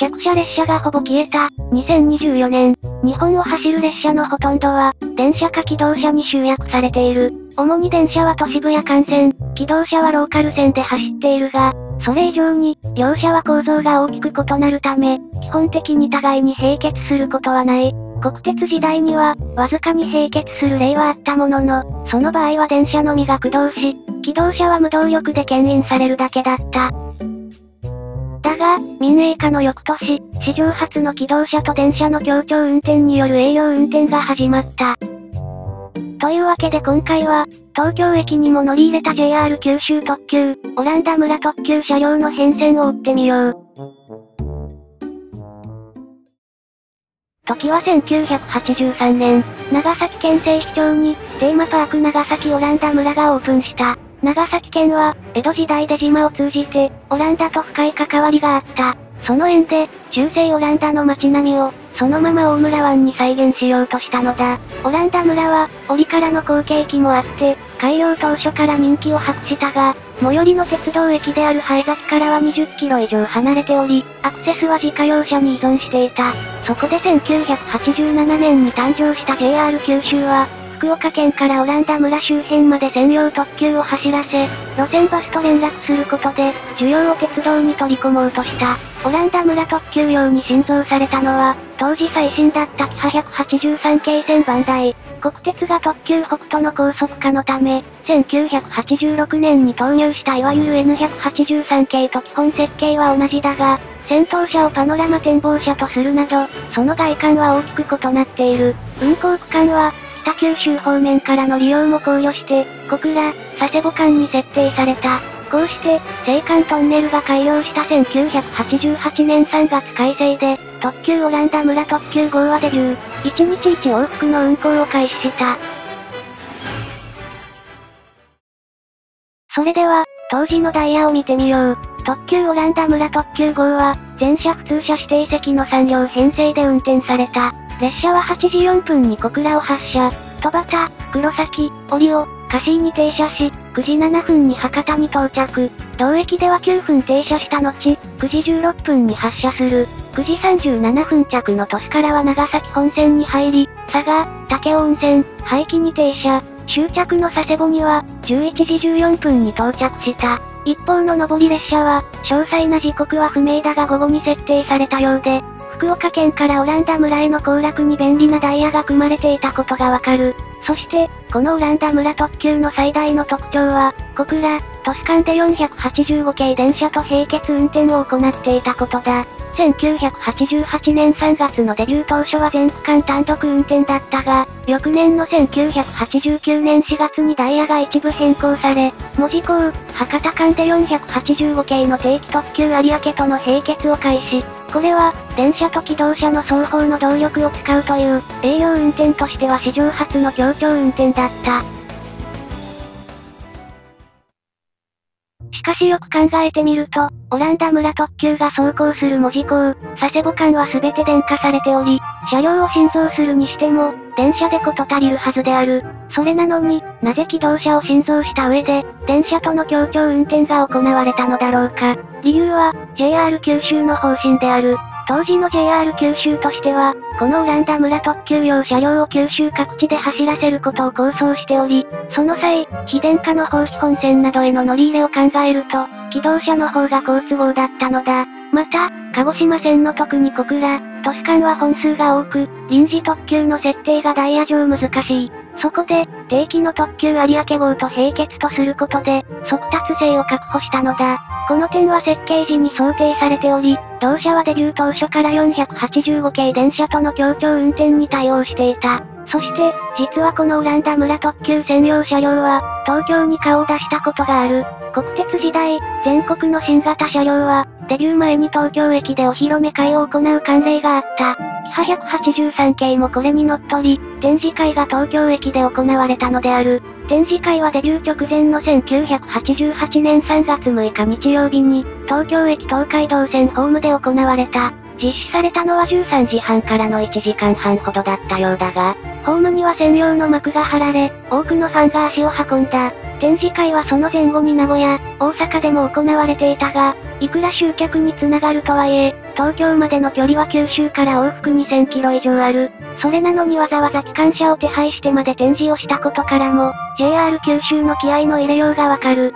客車列車がほぼ消えた、2024年、日本を走る列車のほとんどは、電車か機動車に集約されている。主に電車は都市部や幹線、機動車はローカル線で走っているが、それ以上に、両者は構造が大きく異なるため、基本的に互いに並結することはない。国鉄時代には、わずかに並結する例はあったものの、その場合は電車のみが駆動し、機動車は無動力で牽引されるだけだった。が、民営化の翌年、史上初の機動車と電車の協調運転による営業運転が始まった。というわけで今回は、東京駅にも乗り入れた JR 九州特急、オランダ村特急車両の変遷を追ってみよう。時は1983年、長崎県西市町に、テーマパーク長崎オランダ村がオープンした。長崎県は、江戸時代で島を通じて、オランダと深い関わりがあった。その縁で、中世オランダの街並みを、そのまま大村湾に再現しようとしたのだ。オランダ村は、折からの後継機もあって、開業当初から人気を博したが、最寄りの鉄道駅である灰崎からは20キロ以上離れており、アクセスは自家用車に依存していた。そこで1987年に誕生した JR 九州は、福岡県からオランダ村周辺まで専用特急を走らせ、路線バスと連絡することで、需要を鉄道に取り込もうとした。オランダ村特急用に新造されたのは、当時最新だったキハ183系線番台。国鉄が特急北斗の高速化のため、1986年に投入したいわゆる N183 系と基本設計は同じだが、先頭車をパノラマ展望車とするなど、その外観は大きく異なっている。運行区間は、北九州方面からの利用も考慮して、小倉、佐世保間に設定された。こうして、青函トンネルが開業した1988年3月改正で、特急オランダ村特急号はデビュー。1日1往復の運行を開始した。それでは、当時のダイヤを見てみよう。特急オランダ村特急号は、全車普通車指定席の3両編成で運転された。列車は8時4分に小倉を発車、戸端、黒崎、折尾、カシーに停車し、9時7分に博多に到着。同駅では9分停車した後、9時16分に発車する。9時37分着の鳥栖からは長崎本線に入り、佐賀、武雄温泉、廃棄に停車。終着の佐世保には、11時14分に到着した。一方の上り列車は、詳細な時刻は不明だが午後に設定されたようで、福岡県からオランダ村への行楽に便利なダイヤが組まれていたことがわかる。そして、このオランダ村特急の最大の特徴は、小倉、都市間で485系電車と並結運転を行っていたことだ。1988年3月のデビュー当初は全区間単独運転だったが、翌年の1989年4月にダイヤが一部変更され、文字港、博多間で485系の定期特急有明との並結を開始。これは、電車と機動車の双方の動力を使うという、営業運転としては史上初の協調運転だった。しかしよく考えてみると、オランダ村特急が走行する文字港、佐世保間は全て電化されており、車両を新造するにしても、電車で事足りるはずである。それなのに、なぜ機動車を新造した上で、電車との協調運転が行われたのだろうか。理由は、JR 九州の方針である。当時の JR 九州としては、このオランダ村特急用車両を九州各地で走らせることを構想しており、その際、非電化の放置本線などへの乗り入れを考えると、機動車の方が好都合だったのだ。また、鹿児島線の特に小倉、都市間は本数が多く、臨時特急の設定がダイヤ上難しい。そこで、定期の特急有明号と並結とすることで、速達性を確保したのだ。この点は設計時に想定されており、同社はデビュー当初から485系電車との協調運転に対応していた。そして、実はこのオランダ村特急専用車両は、東京に顔を出したことがある。国鉄時代、全国の新型車両は、デビュー前に東京駅でお披露目会を行う慣例があった。キハ183系もこれに乗っ取り、展示会が東京駅で行われたのである。展示会はデビュー直前の1988年3月6日日曜日に、東京駅東海道線ホームで行われた。実施されたのは13時半からの1時間半ほどだったようだが、ホームには専用の幕が張られ、多くのファンが足を運んだ。展示会はその前後に名古屋、大阪でも行われていたが、いくら集客につながるとはいえ、東京までの距離は九州から往復2000キロ以上ある。それなのにわざわざ機関車を手配してまで展示をしたことからも、JR 九州の気合の入れようがわかる。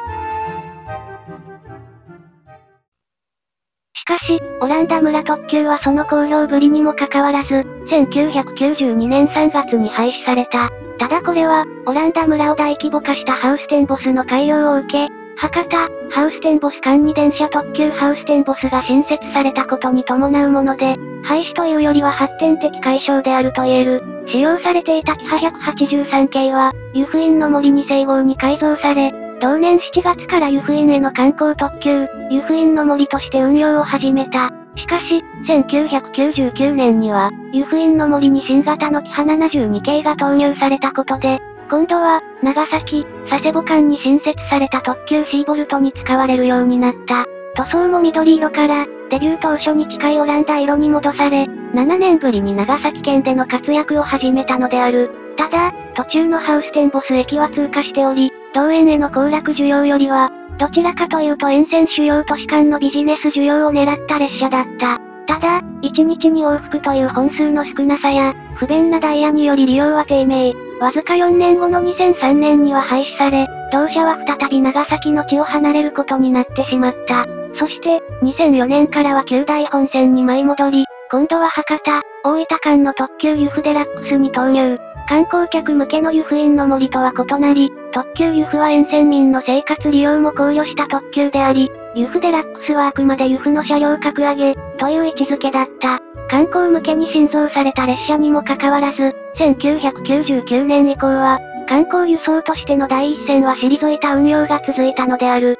しかし、オランダ村特急はその好評ぶりにもかかわらず、1992年3月に廃止された。ただこれは、オランダ村を大規模化したハウステンボスの改良を受け、博多、ハウステンボス間に電車特急ハウステンボスが新設されたことに伴うもので、廃止というよりは発展的解消であると言える。使用されていたキハ183系は、湯布院の森に整合に改造され、同年7月から湯布院への観光特急、湯布院の森として運用を始めた。しかし、1999年には、湯布院の森に新型のキハ72系が投入されたことで、今度は、長崎、佐世保間に新設された特急シーボルトに使われるようになった。塗装も緑色から、デビュー当初に近いオランダ色に戻され、7年ぶりに長崎県での活躍を始めたのである。ただ、途中のハウステンボス駅は通過しており、同園への行楽需要よりは、どちらかというと沿線主要都市間のビジネス需要を狙った列車だった。ただ、1日に往復という本数の少なさや、不便なダイヤにより利用は低迷。わずか4年後の2003年には廃止され、同社は再び長崎の地を離れることになってしまった。そして、2004年からは旧大本線に舞い戻り、今度は博多、大分間の特急ユフデラックスに投入。観光客向けの湯布院の森とは異なり、特急湯布は沿線民の生活利用も考慮した特急であり、湯布デラックスはあくまで湯布の車両格上げ、という位置づけだった。観光向けに新造された列車にもかかわらず、1999年以降は、観光輸送としての第一線は退いた運用が続いたのである。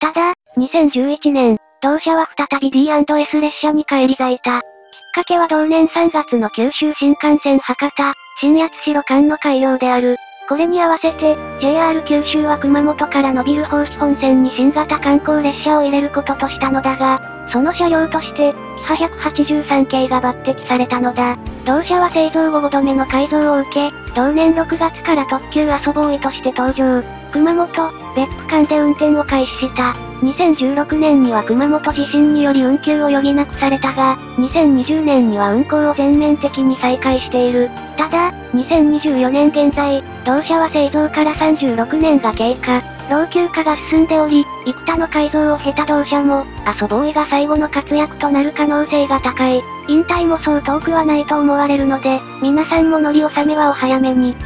ただ、2011年、同社は再び D&S 列車に返り咲いた。きっかけは同年3月の九州新幹線博多、新八代間の開業である。これに合わせて、JR 九州は熊本から伸びる方比本線に新型観光列車を入れることとしたのだが、その車両として、キハ183系が抜擢されたのだ。同社は製造後5度目の改造を受け、同年6月から特急アソボーイとして登場。熊本、別府間で運転を開始した。2016年には熊本地震により運休を余儀なくされたが、2020年には運行を全面的に再開している。ただ、2024年現在、同社は製造から36年が経過。老朽化が進んでおり、幾多の改造を経た同社も、遊ぼういが最後の活躍となる可能性が高い。引退もそう遠くはないと思われるので、皆さんも乗り納めはお早めに。